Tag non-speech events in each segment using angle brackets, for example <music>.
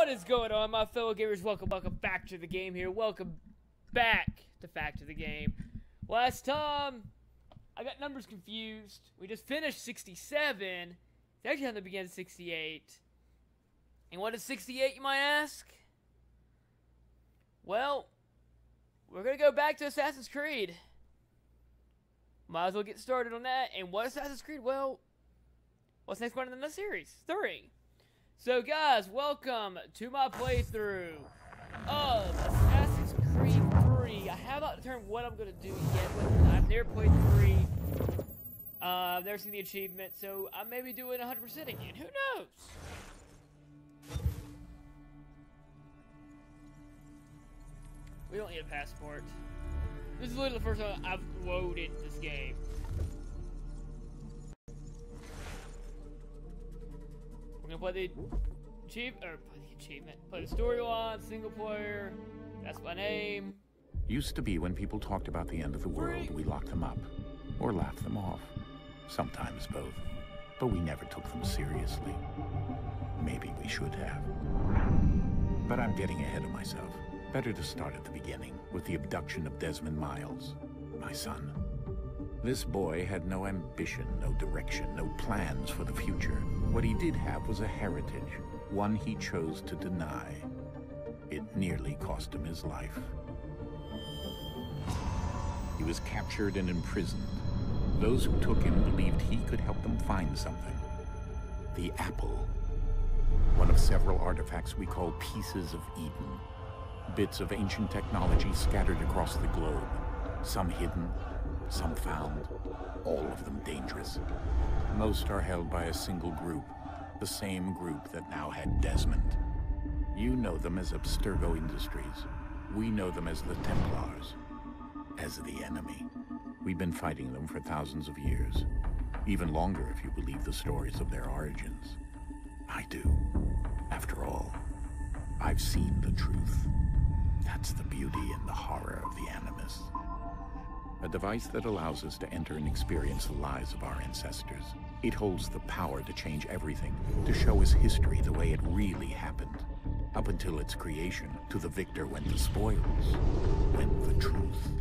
What is going on, my fellow gamers? Welcome, welcome back to the game here. Welcome back to Factor the Game. Last time, I got numbers confused. We just finished 67. It's actually how to begin 68. And what is 68, you might ask? Well, we're going to go back to Assassin's Creed. Might as well get started on that. And what Assassin's Creed? Well, what's next one in the series? Three. So, guys, welcome to my playthrough of Assassin's Creed 3. I have not determined what I'm going to do yet. With I've never played 3. Uh, I've never seen the achievement, so I may be doing 100% again. Who knows? We don't need a passport. This is literally the first time I've loaded this game. We're gonna play the achieve or play the achievement. Play the storyline, single player. That's my name. Used to be when people talked about the end of the world, we locked them up. Or laughed them off. Sometimes both. But we never took them seriously. Maybe we should have. But I'm getting ahead of myself. Better to start at the beginning, with the abduction of Desmond Miles, my son. This boy had no ambition, no direction, no plans for the future. What he did have was a heritage, one he chose to deny. It nearly cost him his life. He was captured and imprisoned. Those who took him believed he could help them find something. The apple. One of several artifacts we call Pieces of Eden. Bits of ancient technology scattered across the globe. Some hidden, some found, all of them dangerous. Most are held by a single group, the same group that now had Desmond. You know them as Abstergo Industries. We know them as the Templars, as the enemy. We've been fighting them for thousands of years. Even longer if you believe the stories of their origins. I do. After all, I've seen the truth. That's the beauty and the horror of the Animus. A device that allows us to enter and experience the lives of our ancestors. It holds the power to change everything, to show us history the way it really happened. Up until its creation, to the victor went the spoils, went the truth.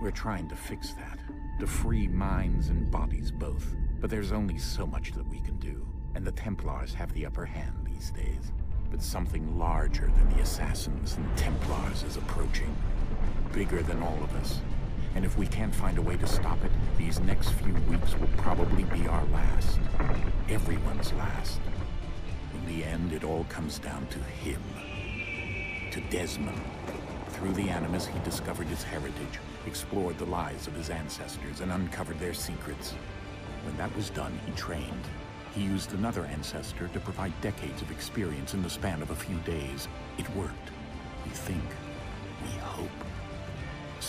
We're trying to fix that, to free minds and bodies both. But there's only so much that we can do, and the Templars have the upper hand these days. But something larger than the Assassins and Templars is approaching. Bigger than all of us. And if we can't find a way to stop it, these next few weeks will probably be our last. Everyone's last. In the end, it all comes down to him. To Desmond. Through the Animus, he discovered his heritage, explored the lives of his ancestors, and uncovered their secrets. When that was done, he trained. He used another ancestor to provide decades of experience in the span of a few days. It worked. We think. We hope.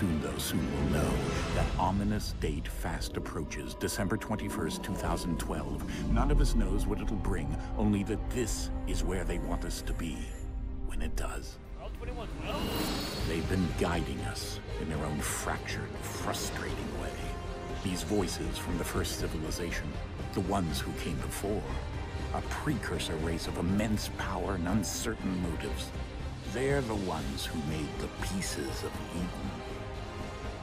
Soon, though, soon we'll know. That ominous date fast approaches, December 21st, 2012. None of us knows what it'll bring, only that this is where they want us to be. When it does. Well, 21, well. They've been guiding us in their own fractured, frustrating way. These voices from the first civilization, the ones who came before, a precursor race of immense power and uncertain motives. They're the ones who made the pieces of Eden.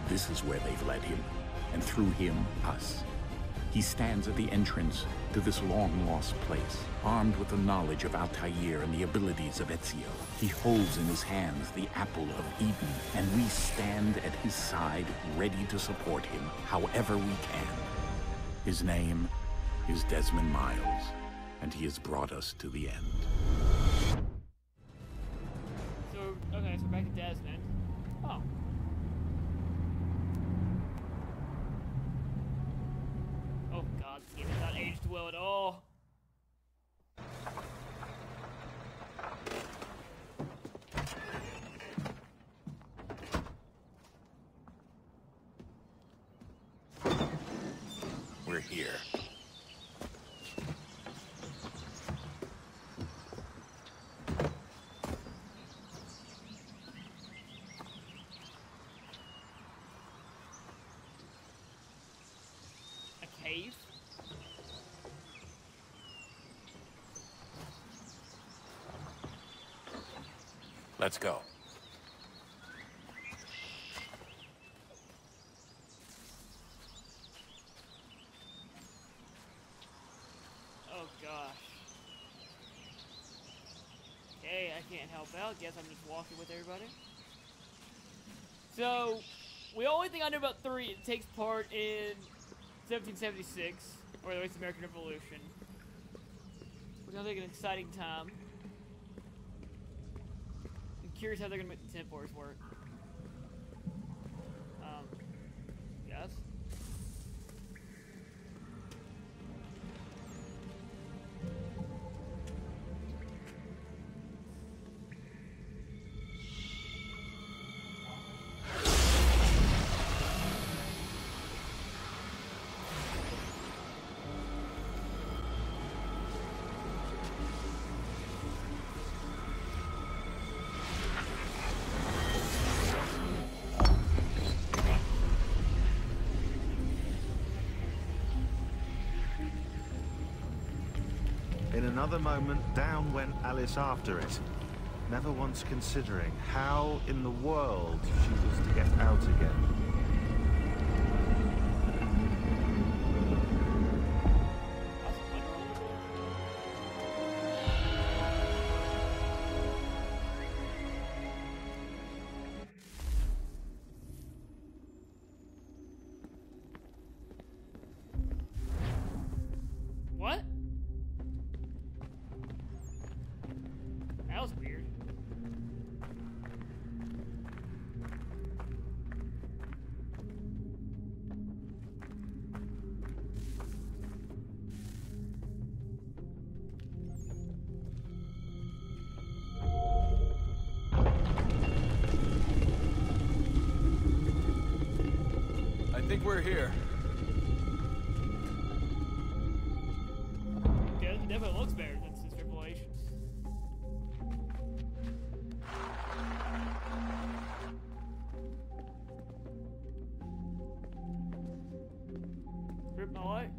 This is where they've led him, and through him, us. He stands at the entrance to this long-lost place, armed with the knowledge of Altair and the abilities of Ezio. He holds in his hands the apple of Eden, and we stand at his side, ready to support him however we can. His name is Desmond Miles, and he has brought us to the end. cave. Let's go. Oh gosh. Okay, I can't help out. Guess I'm just walking with everybody. So, we only thing I know about 3 it takes part in 1776, or the American Revolution. Which I think an exciting time. I'm curious how they're gonna make the Templars work. Um, yes? Another moment, down went Alice after it, never once considering how in the world she was to get out again. We're here. It definitely looks better than. Rip my light.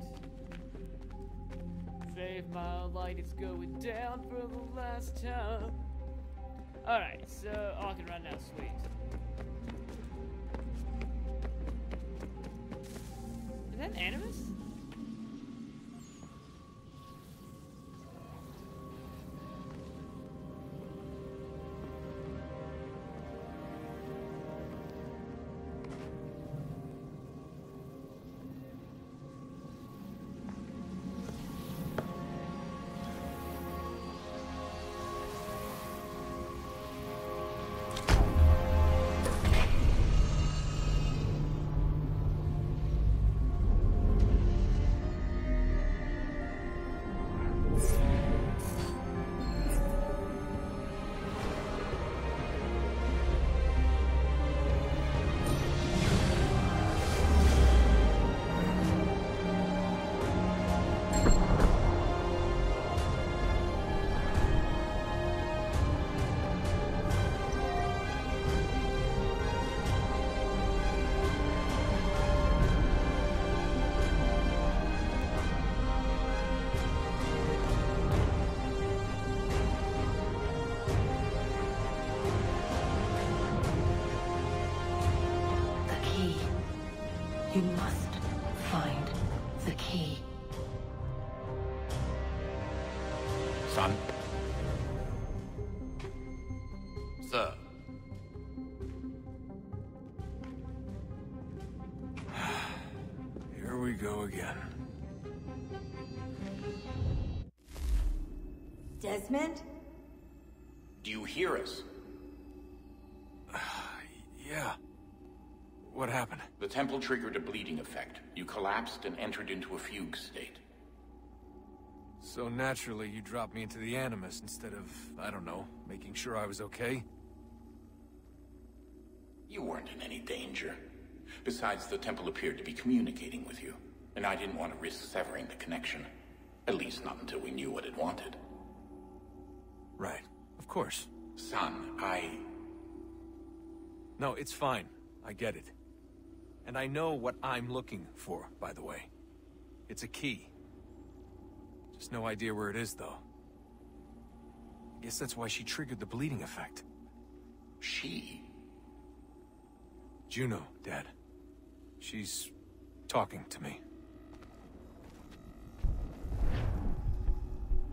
Save my light, it's going down for the last time. Alright, so oh, I can run now, sweet. That animus? Desmond? do you hear us? <sighs> Yeah. What happened? The temple triggered a bleeding effect. You collapsed and entered into a fugue state. So naturally, you dropped me into the Animus instead of, I don't know, making sure I was okay? You weren't in any danger. Besides, the temple appeared to be communicating with you, and I didn't want to risk severing the connection. At least not until we knew what it wanted. Right. Of course. Son, I... No, it's fine. I get it. And I know what I'm looking for, by the way. It's a key. Just no idea where it is, though. I guess that's why she triggered the bleeding effect. She? Juno, Dad. She's talking to me.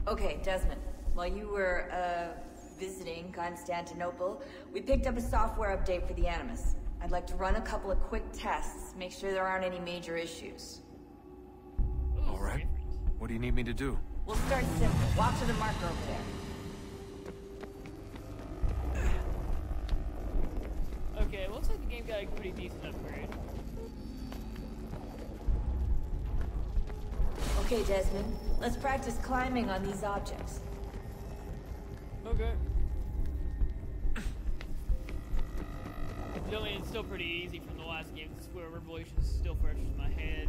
Okay, Desmond. While you were, uh, visiting Constantinople, we picked up a software update for the Animus. I'd like to run a couple of quick tests, make sure there aren't any major issues. All right. What do you need me to do? We'll start simple. Walk to the marker over there. Okay, looks like the game got a pretty decent upgrade. Okay, Desmond. Let's practice climbing on these objects. Okay. It's still pretty easy from the last game. Square Revolution is still fresh in my head.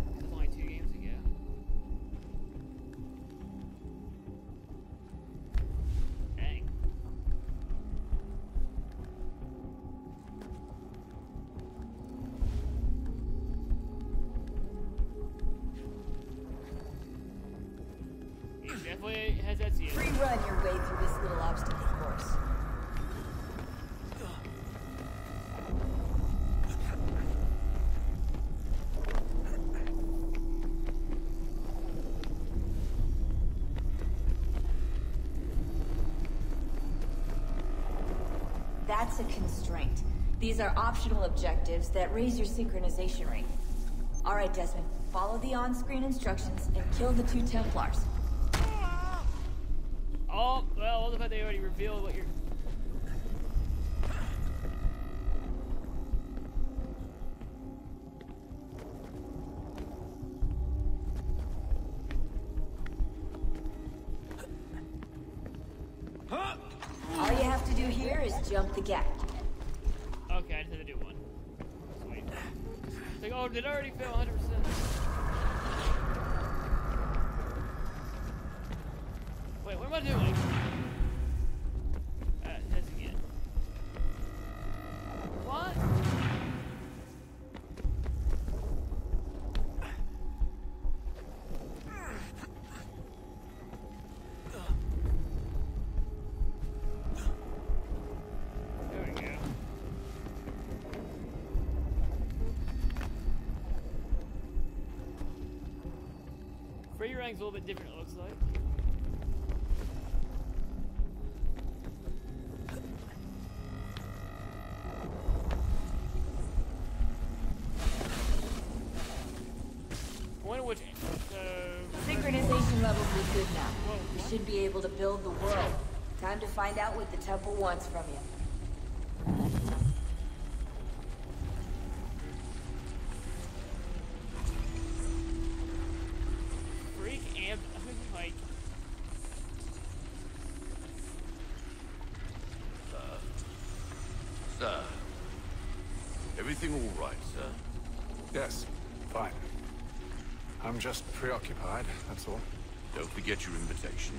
That's a constraint. These are optional objectives that raise your synchronization rate. Alright, Desmond. Follow the on-screen instructions and kill the two Templars. Ah! Oh, well, what fact they already revealed what you're. Free rank's a little bit different, it looks like. I wonder which. Uh, Synchronization levels are good now. Whoa, You should be able to build the world. Time to find out what the temple wants from you. Just preoccupied, that's all. Don't forget your invitation.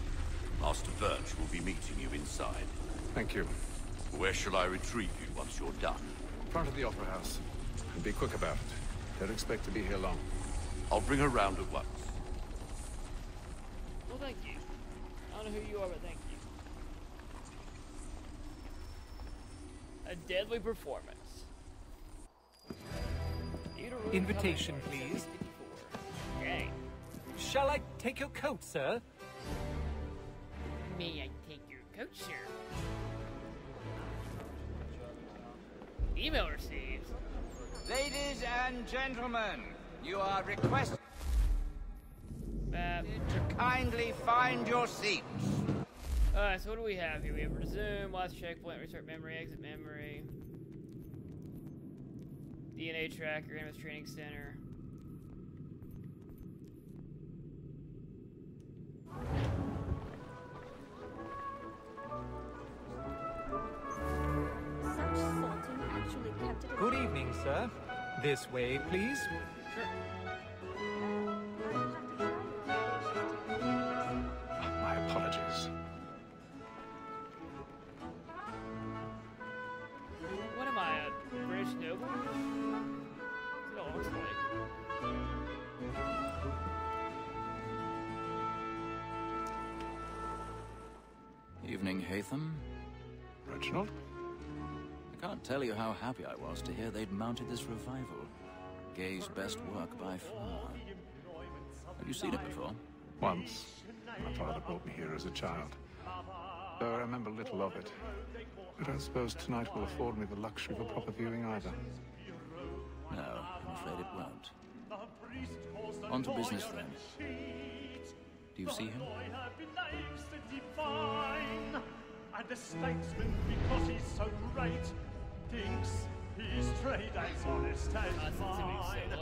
Master Birch will be meeting you inside. Thank you. Where shall I retrieve you once you're done? In Front of the Opera House. And be quick about it. Don't expect to be here long. I'll bring her round at once. Well, thank you. I don't know who you are, but thank you. A deadly performance. Invitation, please. 1754. Okay. Shall I take your coat, sir? May I take your coat, sir? Email received. Ladies and gentlemen, you are requested Map. to kindly find your seats. Alright, so what do we have here? We have resume, last checkpoint, restart memory, exit memory. DNA tracker, Animus Training Center. Sir. This way, please. My happy I was to hear they'd mounted this revival. Gay's best work by far. Have you seen it before? Once. My father brought me here as a child. Though I remember little of it. I don't suppose tonight will afford me the luxury of a proper viewing either. No, I'm afraid it won't. On to business then. Do you see him? And the statesman, because he's so great, thinks his trade as honest as mine.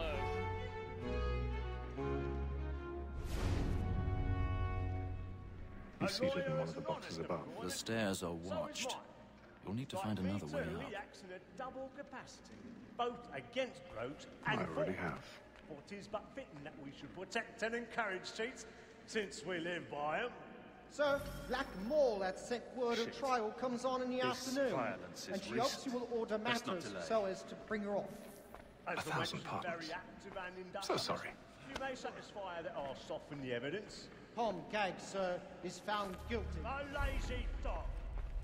He's seated in one of the boxes above. The stairs are watched. You'll need to find another way Me too, up. in a double capacity, both against Roach and I already for. have. For 'tis but fitting that we should protect and encourage cheats, since we live by 'em. Sir, Black Moll had sent word a trial comes on in the This afternoon, violence is and she hopes you will order matters so as to bring her off. As A the thousand pardons. very active and industrious, So sorry. You may satisfy her that I'll soften the evidence. Tom Gag, sir, is found guilty. A lazy dog.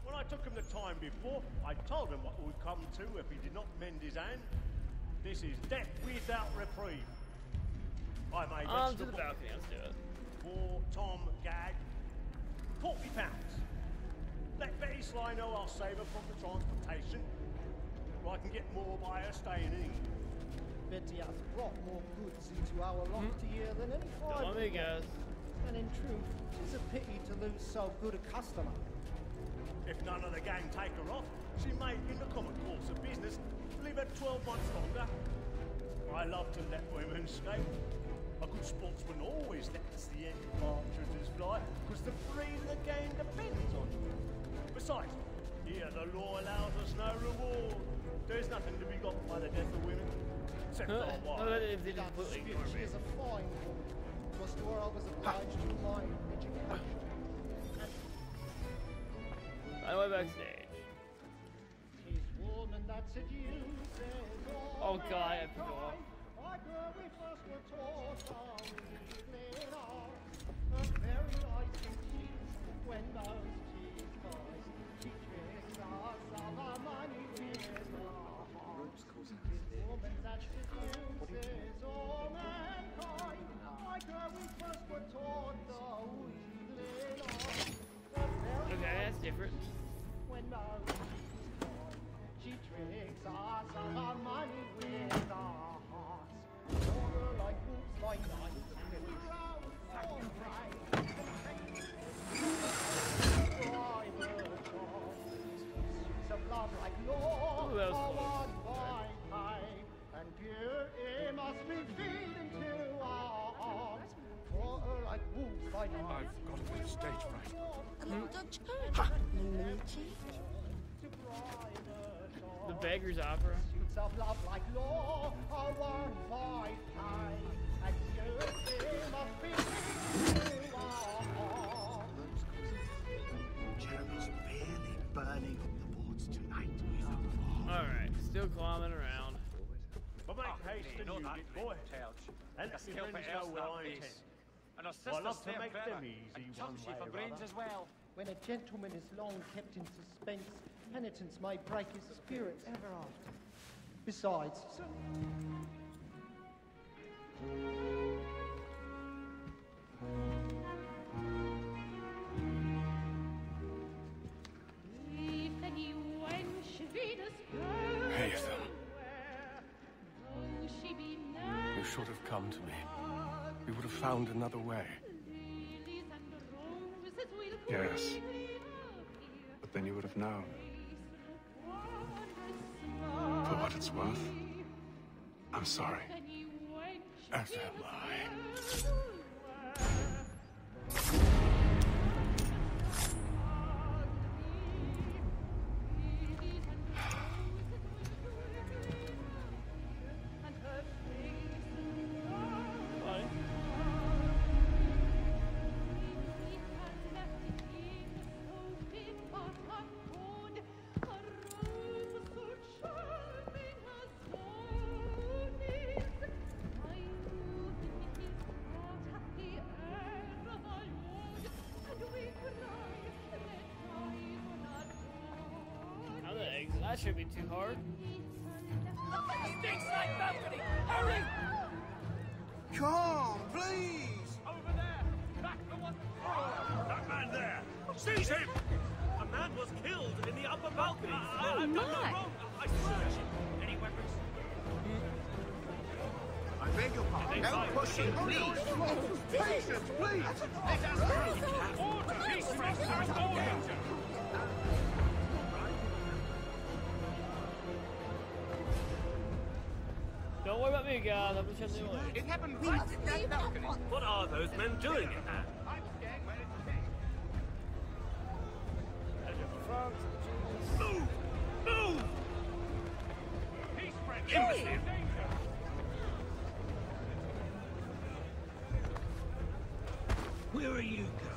When I took him the time before, I told him what would come to if he did not mend his hand. This is death without reprieve. I made On to the book balcony, let's do it. For Tom Gag, forty pounds. Let Betty Sly know I'll save her from the transportation, or I can get more by her staying in. Betty has brought more goods into our lofty here than any five. let me. And in truth, it's a pity to lose so good a customer. If none of the gang take her off, she may, in the common course of business, live her 12 months longer. I love to let women escape. A good sportsman always lets the end partridges fly, because the breed of the game depends on you. Besides, here the law allows us no reward. There's nothing to be got by the death of women, except for a No, wife. that is- they That's completely good. She is a fine woman. Was to her I was obliged to my education. I went backstage. Tis woman that seduces Oh god, I have when those into our hearts. Jeremy's really burning up the boards tonight. Alright, still climbing around. But make ah, haste and use it, boy. And let your friends know where I intend. And our I love to make better. them easy And one touchy way for or brains other. as well. When a gentleman is long kept in suspense, penitence may break his spirit ever after. Besides. You should have come to me. We would have found another way. Yes. But then you would have known. For what it's worth, I'm sorry. As am I. That shouldn't be too hard. Hurry! Come, please! Over there! Back the one! Oh, that man there! Seize him! A man was killed in the upper balcony. I, I've done no wrong. I searched. Any weapons? I beg your pardon. No pushing, please! Patience, please! Let us through. Order! Peace, friends. There is no danger. Don't worry about me, guys. I'm just shutting away. It happened right at that balcony. What are those men doing in there? Move! Move! Peace, friends. Imbecile. Where are you going?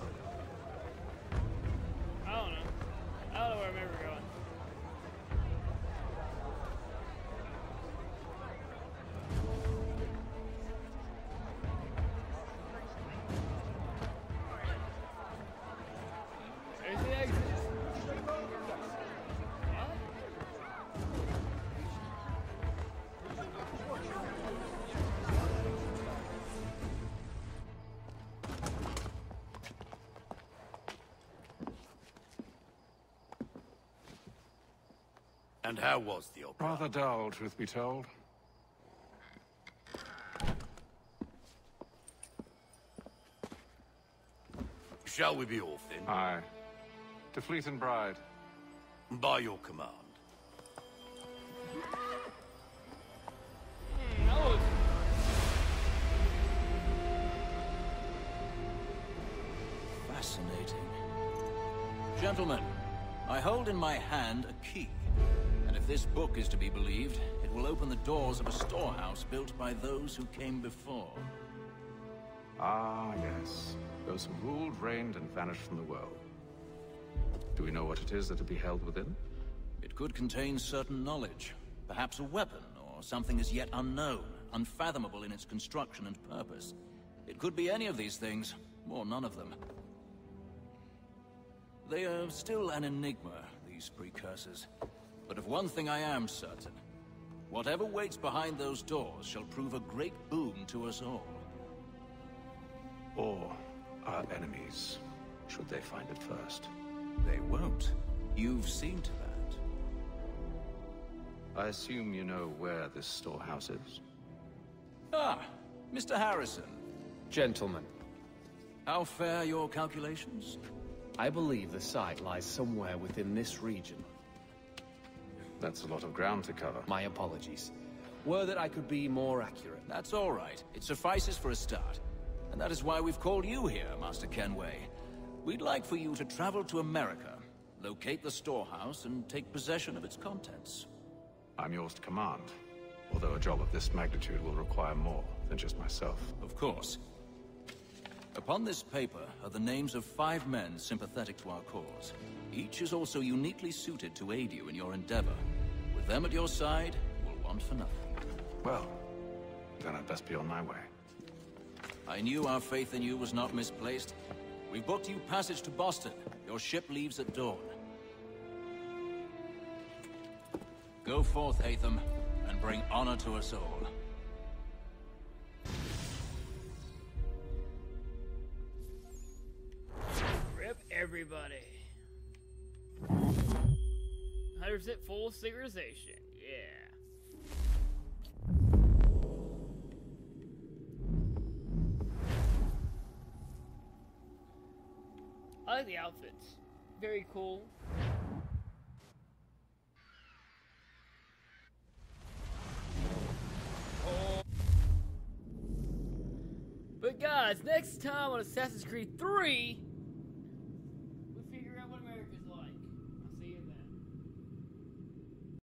And how was the opera? Rather dull, truth be told. Shall we be off then? Aye. To Fleet and Bride. By your command. Fascinating. Gentlemen, I hold in my hand a key. If this book is to be believed, it will open the doors of a storehouse built by those who came before. Ah, yes. Those who ruled, reigned, and vanished from the world. Do we know what it is that to be held within? It could contain certain knowledge. Perhaps a weapon, or something as yet unknown, unfathomable in its construction and purpose. It could be any of these things, or none of them. They are still an enigma, these precursors. But of one thing I am certain. Whatever waits behind those doors shall prove a great boon to us all. Or our enemies, should they find it first? They won't. You've seen to that. I assume you know where this storehouse is? Ah, Mr. Harrison. Gentlemen, How fare your calculations? I believe the site lies somewhere within this region. That's a lot of ground to cover. My apologies. Were that I could be more accurate. That's all right. It suffices for a start. And that is why we've called you here, Master Kenway. We'd like for you to travel to America, locate the storehouse, and take possession of its contents. I'm yours to command. Although a job of this magnitude will require more than just myself. Of course. Upon this paper are the names of five men sympathetic to our cause. Each is also uniquely suited to aid you in your endeavor. With them at your side, we'll want for nothing. Well, then I'd best be on my way. I knew our faith in you was not misplaced. We've booked you passage to Boston. Your ship leaves at dawn. Go forth, Haytham, and bring honor to us all. Full synchronization. Yeah. I like the outfits. Very cool. But guys, next time on Assassin's Creed 3,